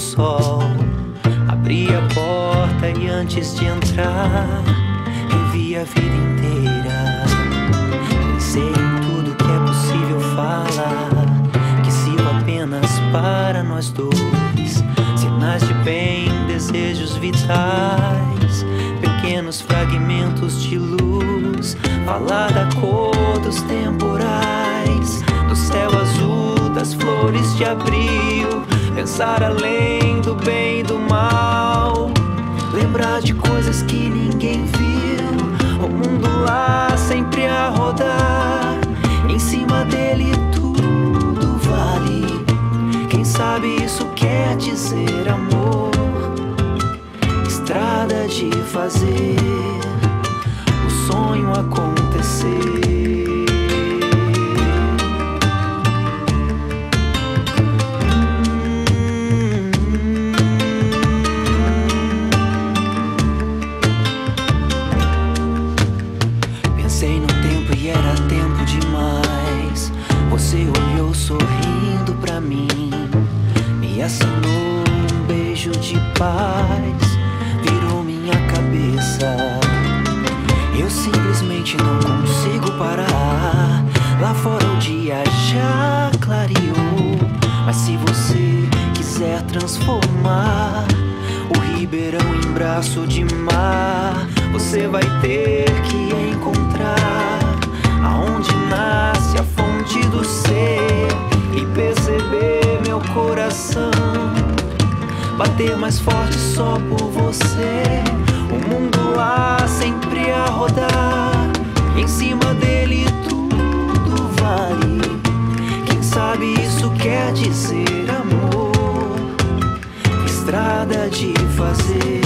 sol. Abri a porta e antes de entrar, revi a vida inteira. Pensei em tudo que é possível falar, que sirva apenas para nós dois. Sinais de bem, desejos vitais, pequenos fragmentos de luz. Falar da cor dos temporais, do céu azul, das flores de abril. Pensar além do bem e do mal. Lembrar de coisas que ninguém viu. O mundo lá sempre a rodar. Em cima dele tudo vale. Quem sabe isso quer dizer amor. Estrada de fazer o sonho acontecer. Demais. Você olhou sorrindo pra mim, me assinou um beijo de paz, virou minha cabeça. Eu simplesmente não consigo parar. Lá fora o dia já clareou, mas se você quiser transformar o Ribeirão em braço de mar, você vai ter que coração bater mais forte só por você. O mundo lá sempre a rodar, em cima dele tudo vale. Quem sabe isso quer dizer amor? Estrada de fazer